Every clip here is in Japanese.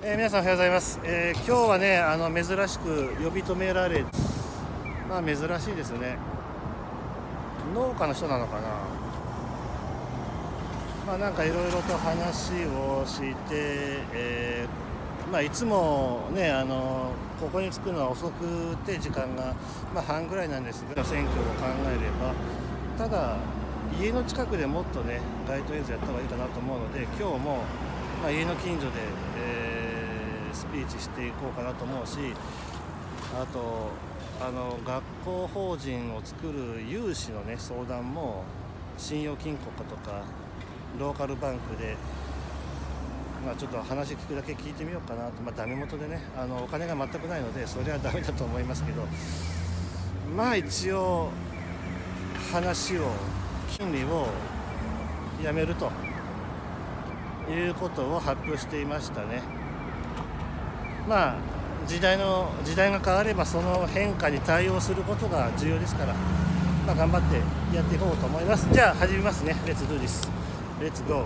えー、皆さんおはようございます、えー今日はねあの珍しく呼び止められまあ珍しいですね。農家の人なのかな。まあなんかいろいろと話をして、えーまあいつもねあのここに着くのは遅くて時間が、まあ、半ぐらいなんですが選挙を考えれば。ただ家の近くでもっとね街頭演説やった方がいいかなと思うので今日も、まあ、家の近所で、えースピーチしていこうかなと思うしあとあの学校法人を作る有志のね相談も信用金庫とかローカルバンクで、まあ、ちょっと話聞くだけ聞いてみようかなと、まあ、ダメ元でねあのお金が全くないのでそれはダメだと思いますけどまあ一応話を金利をやめるということを発表していましたね。まあ時代の時代が変わればその変化に対応することが重要ですから、まあ、頑張ってやっていこうと思います。じゃあ始めますね。Let's do this. Let's go.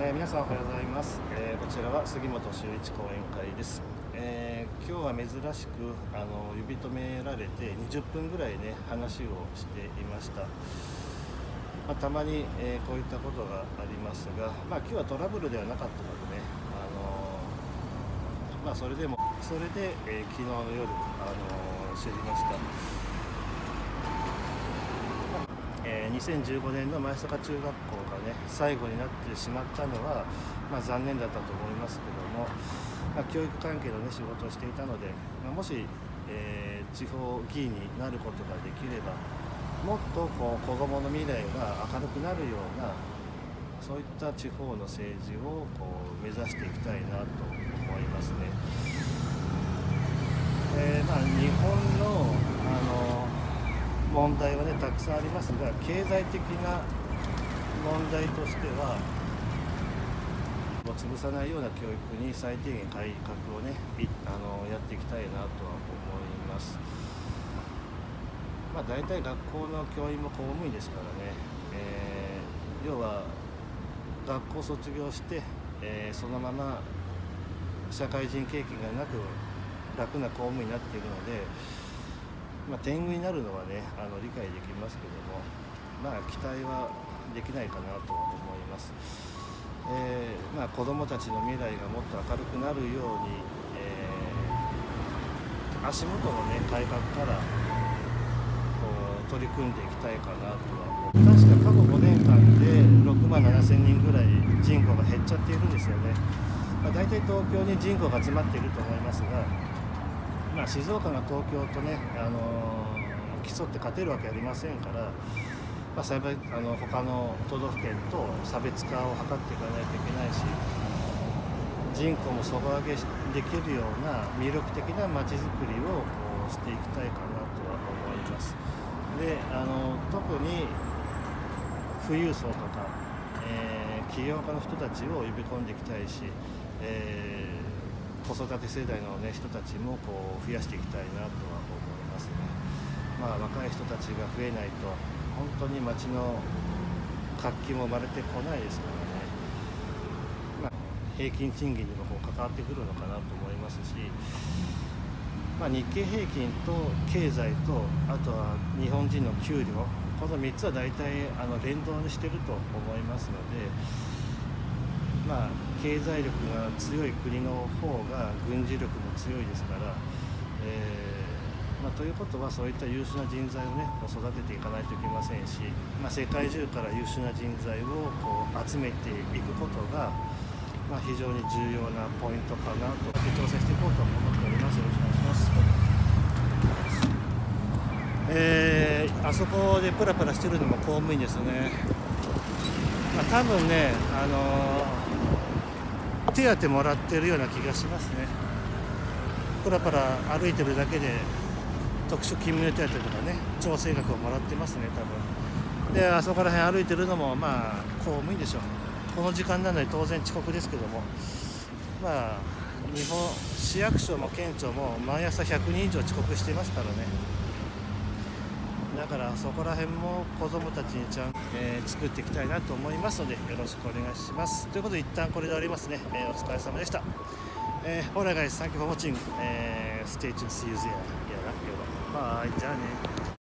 えー皆さんおはようございます、えーこちらは杉本修一講演会です、えー今日は珍しくあの呼び止められて20分ぐらいね話をしていました。まあ、たまに、えーこういったことがありますが、まあ、今日はトラブルではなかったのでね、あのーまあ、それでもそれで、えー昨日の夜、あのー知りました、えー2015年の前坂中学校がね最後になってしまったのは、まあ、残念だったと思いますけども、まあ、教育関係の、ね、仕事をしていたので、まあ、もし、えー地方議員になることができればもっとこう子どもの未来が明るくなるようなそういった地方の政治をこう目指していきたいなと思いますね。えーまあ、日本のあの問題はねたくさんありますが経済的な問題としてはもう潰さないような教育に最低限改革をねあのやっていきたいなとは思います。まあ、大体学校の教員も公務員ですからね、えー要は学校卒業して、えーそのまま社会人経験がなく楽な公務員になっているので、まあ、天狗になるのはねあの理解できますけどもまあ期待はできないかなと思います。えーまあ、子どもたちの未来がもっと明るくなるように、えー足元の、ね、改革から取り組んでいきたいかなとは確か過去5年間で6万7千人ぐらい人口が減っちゃっているんですよね、まあ、大体東京に人口が集まっていると思いますが、まあ、静岡が東京とね、あのー競って勝てるわけありませんから、まあ、幸いあの他の都道府県と差別化を図っていかないといけないし人口も底上げできるような魅力的なまちづくりをしていきたいかなとは思います。であの特に富裕層とか、えー起業家の人たちを呼び込んでいきたいし、えー子育て世代の、ね、人たちもこう増やしていきたいなとは思いますね。まあ、若い人たちが増えないと本当に街の活気も生まれてこないですからね。まあ平均賃金にもこう関わってくるのかなと思いますし、まあ、日経平均と経済とあとは日本人の給料この3つは大体あの連動にしてると思いますので、まあ、経済力が強い国の方が軍事力も強いですから、えーまあ、ということはそういった優秀な人材をねこう育てていかないといけませんし、まあ、世界中から優秀な人材をこう集めていくことが、ま、非常に重要なポイントかなと挑戦していこうと思っておりますよろしくお願いします。えーあそこでプラプラしてるのも公務員ですね、まあ、多分ね、あのー手当もらってるような気がしますね。プラプラ歩いてるだけで特殊勤務手当とかね調整額をもらってますね多分。であそこら辺歩いてるのもまあ公務員でしょう。この時間なので当然遅刻ですけども。まあ日本市役所も県庁も毎朝100人以上遅刻してますからね。だからそこら辺も子供たちにちゃん、えー作っていきたいなと思いますのでよろしくお願いします。ということで一旦これで終わりますね、えーお疲れ様でした。えー、Alright guys, thank you for watching、えー、Stay tuned, see you there いやな、バイじゃあね。